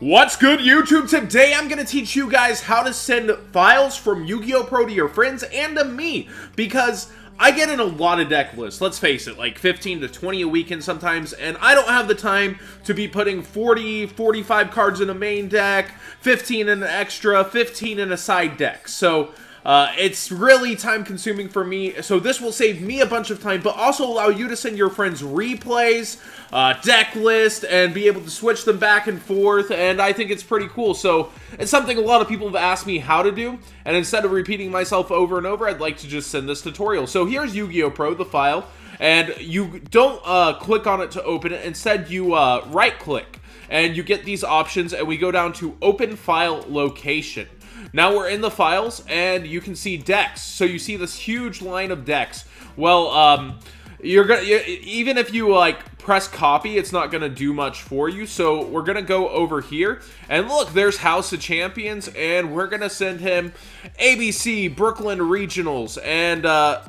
What's good, YouTube? Today I'm going to teach you guys how to send files from Yu-Gi-Oh! Pro to your friends and to me, because I get in a lot of deck lists, let's face it, like 15 to 20 a weekend sometimes, and I don't have the time to be putting 40, 45 cards in a main deck, 15 in an extra, 15 in a side deck. So uh, it's really time consuming for me, so this will save me a bunch of time, but also allow you to send your friends replays, uh, deck list, and be able to switch them back and forth, and I think it's pretty cool. So it's something a lot of people have asked me how to do, and instead of repeating myself over and over, I'd like to just send this tutorial. So here's Yu-Gi-Oh! Pro, the file, and you don't uh, click on it to open it, instead you uh, right-click, and you get these options, and we go down to Open File Location. Now we're in the files, and you can see decks. So you see this huge line of decks. Well, um, you're gonna you, even if you like press copy, it's not gonna do much for you. So we're gonna go over here, and look, there's House of Champions, and we're gonna send him ABC Brooklyn Regionals, and uh,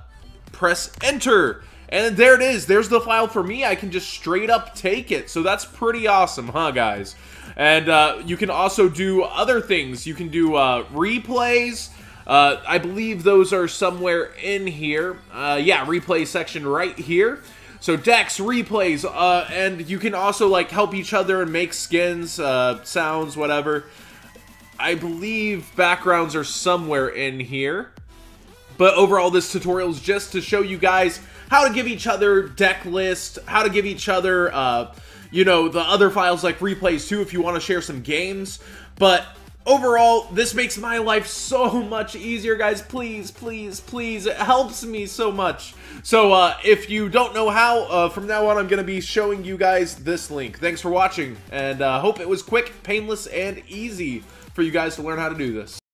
press enter. And there it is. There's the file for me. I can just straight up take it. So that's pretty awesome, huh, guys? And uh, you can also do other things. You can do uh, replays. Uh, I believe those are somewhere in here. Uh, yeah, replay section right here. So decks, replays, uh, and you can also like help each other and make skins, uh, sounds, whatever. I believe backgrounds are somewhere in here. But overall, this tutorial is just to show you guys how to give each other deck list, how to give each other, uh, you know, the other files like replays too if you want to share some games. But overall, this makes my life so much easier, guys. Please, please, please. It helps me so much. So uh, if you don't know how, uh, from now on, I'm going to be showing you guys this link. Thanks for watching, and uh, hope it was quick, painless, and easy for you guys to learn how to do this.